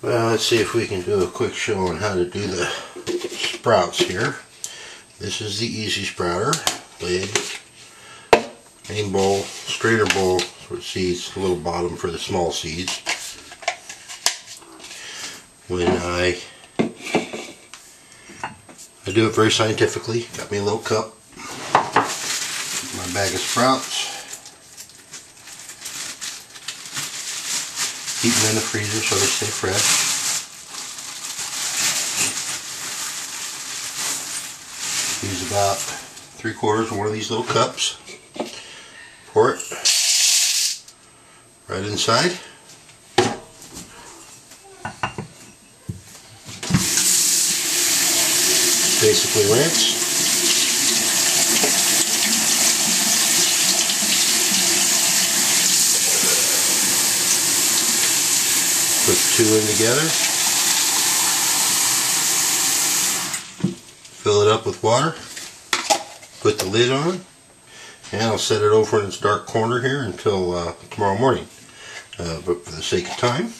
Well, let's see if we can do a quick show on how to do the sprouts here. This is the easy sprouter lid, Main bowl, straighter bowl for seeds, a little bottom for the small seeds. When I I do it very scientifically. Got me a little cup, my bag of sprouts. Keep them in the freezer so they stay fresh. Use about three quarters of one of these little cups. Pour it right inside. Basically rinse. Put two in together. Fill it up with water. Put the lid on. And I'll set it over in its dark corner here until uh, tomorrow morning. Uh, but for the sake of time,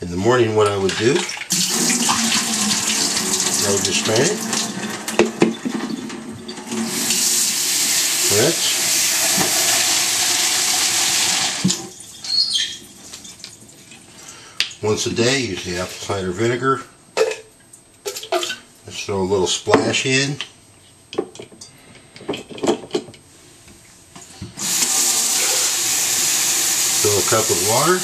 in the morning what I would do, I would just strain it. Rinse. Once a day, use the apple cider vinegar. Just throw a little splash in. Fill a cup of water.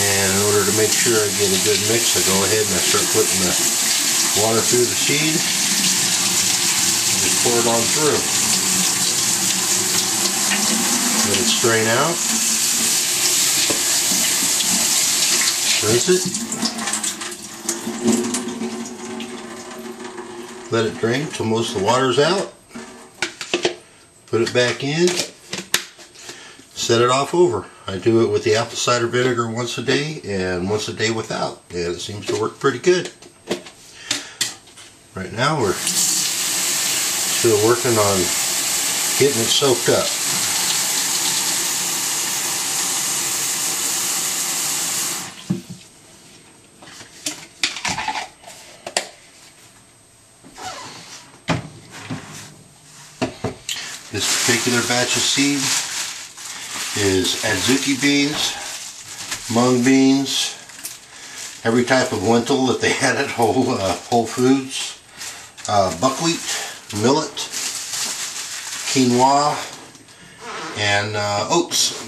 And in order to make sure I get a good mix, I go ahead and I start putting the water through the seed. Just pour it on through. It out. Rinse it. Let it drain till most of the water's out. Put it back in. Set it off over. I do it with the apple cider vinegar once a day and once a day without. And it seems to work pretty good. Right now we're still working on getting it soaked up. This particular batch of seed is adzuki beans, mung beans, every type of lentil that they had at Whole, uh, Whole Foods, uh, buckwheat, millet, quinoa, and uh, oats.